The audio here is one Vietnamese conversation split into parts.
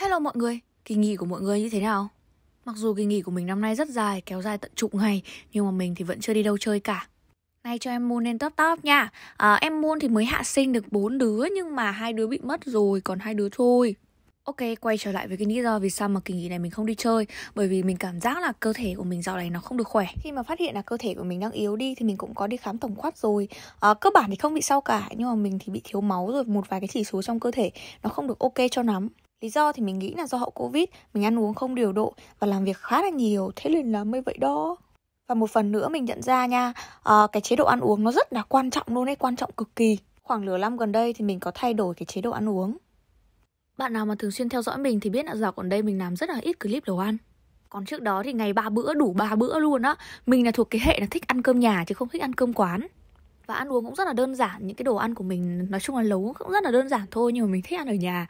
Hello mọi người, kỳ nghỉ của mọi người như thế nào? Mặc dù kỳ nghỉ của mình năm nay rất dài, kéo dài tận chục ngày Nhưng mà mình thì vẫn chưa đi đâu chơi cả. Nay cho em Moon lên top top nha. À, Em Moon thì mới hạ sinh được bốn đứa Nhưng mà hai đứa bị mất rồi, còn hai đứa thôi. Ok, quay trở lại với cái lý do vì sao mà kỳ nghỉ này mình không đi chơi. Bởi vì mình cảm giác là cơ thể của mình dạo này nó không được khỏe. Khi mà phát hiện là cơ thể của mình đang yếu đi thì mình cũng có đi khám tổng quát rồi. À, Cơ bản thì không bị sao cả Nhưng mà mình thì bị thiếu máu rồi Một vài cái chỉ số trong cơ thể nó không được ok cho lắm. Lý do thì mình nghĩ là do hậu Covid, mình ăn uống không điều độ và làm việc khá là nhiều, thế nên là mới vậy đó. Và một phần nữa mình nhận ra nha, à, cái chế độ ăn uống nó rất là quan trọng luôn ấy, quan trọng cực kỳ. Khoảng nửa năm gần đây thì mình có thay đổi cái chế độ ăn uống. Bạn nào mà thường xuyên theo dõi mình thì biết là dạo gần đây mình làm rất là ít clip đồ ăn. Còn trước đó thì ngày ba bữa đủ ba bữa luôn á. Mình là thuộc cái hệ là thích ăn cơm nhà chứ không thích ăn cơm quán và ăn uống cũng rất là đơn giản. Những cái đồ ăn của mình nói chung là nấu cũng rất là đơn giản thôi nhưng mà mình thích ăn ở nhà.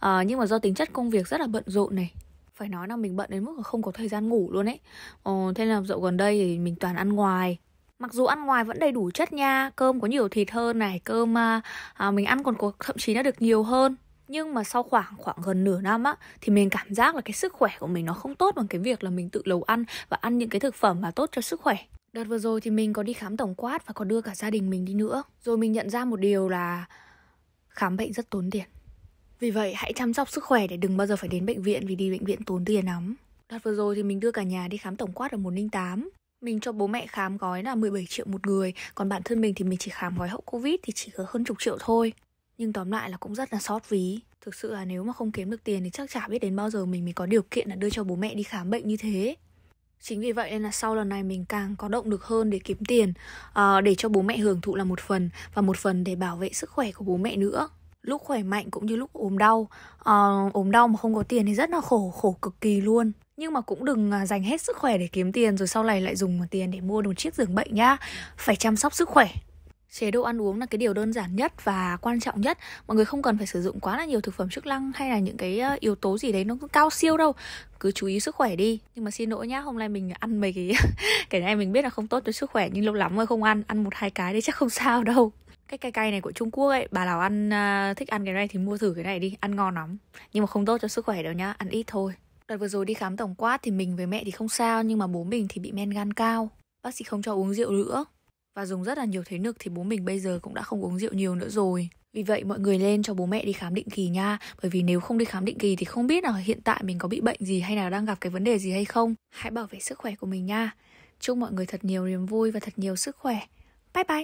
À, nhưng mà do tính chất công việc rất là bận rộn này. Phải nói là mình bận đến mức là không có thời gian ngủ luôn ấy. Ờ, thế là dạo gần đây thì mình toàn ăn ngoài. Mặc dù ăn ngoài vẫn đầy đủ chất nha cơm có nhiều thịt hơn này cơm à, à mình ăn còn có thậm chí nó được nhiều hơn. Nhưng mà sau khoảng khoảng gần nửa năm á thì mình cảm giác là cái sức khỏe của mình nó không tốt bằng cái việc là mình tự nấu ăn và ăn những cái thực phẩm mà tốt cho sức khỏe. Đợt vừa rồi thì mình có đi khám tổng quát và có đưa cả gia đình mình đi nữa. Rồi mình nhận ra một điều là khám bệnh rất tốn tiền. Vì vậy hãy chăm sóc sức khỏe để đừng bao giờ phải đến bệnh viện vì đi bệnh viện tốn tiền lắm. Đợt vừa rồi thì mình đưa cả nhà đi khám tổng quát ở 108. Mình cho bố mẹ khám gói là 17 triệu một người, còn bản thân mình thì mình chỉ khám gói hậu Covid thì chỉ có hơn chục triệu thôi. Nhưng tóm lại là cũng rất là sót ví. Thực sự là nếu mà không kiếm được tiền thì chắc chả biết đến bao giờ mình mới có điều kiện là đưa cho bố mẹ đi khám bệnh như thế. Chính vì vậy nên là sau lần này mình càng có động lực hơn để kiếm tiền uh, Để cho bố mẹ hưởng thụ là một phần Và một phần để bảo vệ sức khỏe của bố mẹ nữa. Lúc khỏe mạnh cũng như lúc ốm đau uh, Ốm đau mà không có tiền thì rất là khổ, khổ cực kỳ luôn. Nhưng mà cũng đừng à, dành hết sức khỏe để kiếm tiền rồi sau này lại dùng tiền để mua một chiếc giường bệnh nhá. Phải chăm sóc sức khỏe chế độ ăn uống là cái điều đơn giản nhất và quan trọng nhất. Mọi người không cần phải sử dụng quá là nhiều thực phẩm chức năng hay là những cái ờ, yếu tố gì đấy nó cao siêu đâu. Cứ chú ý sức khỏe đi. Nhưng mà xin lỗi nhá hôm nay mình ăn mấy cái cái này mình biết là không tốt cho sức khỏe nhưng lâu lắm rồi không ăn. Ăn một hai cái đấy chắc không sao đâu. Cái cay cay này của Trung Quốc ấy bà nào ăn uh, thích ăn cái này thì mua thử cái này đi ăn ngon lắm. Nhưng mà không tốt cho sức khỏe đâu nhá ăn ít thôi. Đợt vừa rồi đi khám tổng quát thì mình với mẹ thì không sao nhưng mà bố mình thì bị men gan cao. Bác sĩ không cho uống rượu nữa và dùng rất là nhiều thế nực thì bố mình bây giờ cũng đã không uống rượu nhiều nữa rồi. Vì vậy mọi người lên cho bố mẹ đi khám định kỳ nha. Bởi vì nếu không đi khám định kỳ thì không biết là hiện tại mình có bị bệnh gì hay là đang gặp cái vấn đề gì hay không. Hãy bảo vệ sức khỏe của mình nha. Chúc mọi người thật nhiều niềm vui và thật nhiều sức khỏe. Bye bye.